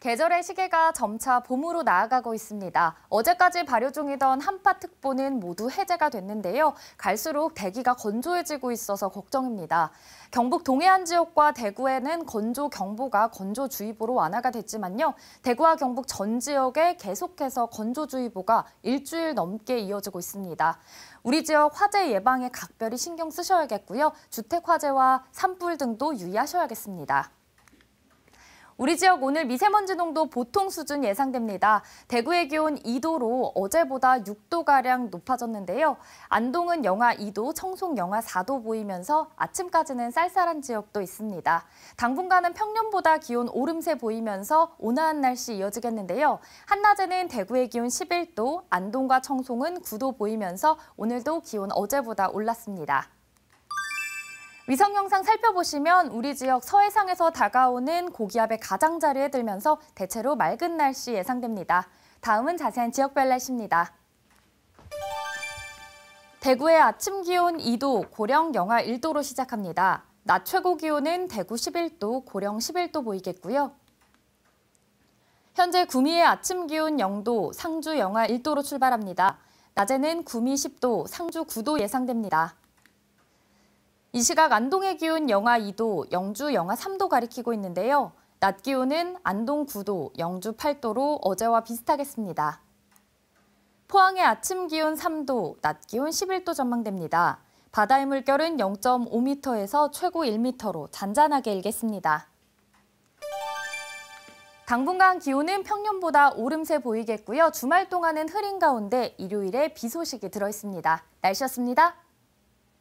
계절의 시계가 점차 봄으로 나아가고 있습니다. 어제까지 발효 중이던 한파특보는 모두 해제가 됐는데요. 갈수록 대기가 건조해지고 있어서 걱정입니다. 경북 동해안 지역과 대구에는 건조경보가 건조주의보로 완화가 됐지만요. 대구와 경북 전 지역에 계속해서 건조주의보가 일주일 넘게 이어지고 있습니다. 우리 지역 화재 예방에 각별히 신경 쓰셔야겠고요. 주택 화재와 산불 등도 유의하셔야겠습니다. 우리 지역 오늘 미세먼지 농도 보통 수준 예상됩니다. 대구의 기온 2도로 어제보다 6도가량 높아졌는데요. 안동은 영하 2도, 청송 영하 4도 보이면서 아침까지는 쌀쌀한 지역도 있습니다. 당분간은 평년보다 기온 오름세 보이면서 온화한 날씨 이어지겠는데요. 한낮에는 대구의 기온 11도, 안동과 청송은 9도 보이면서 오늘도 기온 어제보다 올랐습니다. 위성 영상 살펴보시면 우리 지역 서해상에서 다가오는 고기압의 가장자리에 들면서 대체로 맑은 날씨 예상됩니다. 다음은 자세한 지역별 날씨입니다. 대구의 아침 기온 2도, 고령 영하 1도로 시작합니다. 낮 최고 기온은 대구 11도, 고령 11도 보이겠고요. 현재 구미의 아침 기온 0도, 상주 영하 1도로 출발합니다. 낮에는 구미 10도, 상주 9도 예상됩니다. 이 시각 안동의 기온 영하 2도, 영주 영하 3도 가리키고 있는데요. 낮 기온은 안동 9도, 영주 8도로 어제와 비슷하겠습니다. 포항의 아침 기온 3도, 낮 기온 11도 전망됩니다. 바다의 물결은 0.5m에서 최고 1m로 잔잔하게 일겠습니다. 당분간 기온은 평년보다 오름세 보이겠고요. 주말 동안은 흐린 가운데 일요일에 비 소식이 들어 있습니다. 날씨였습니다.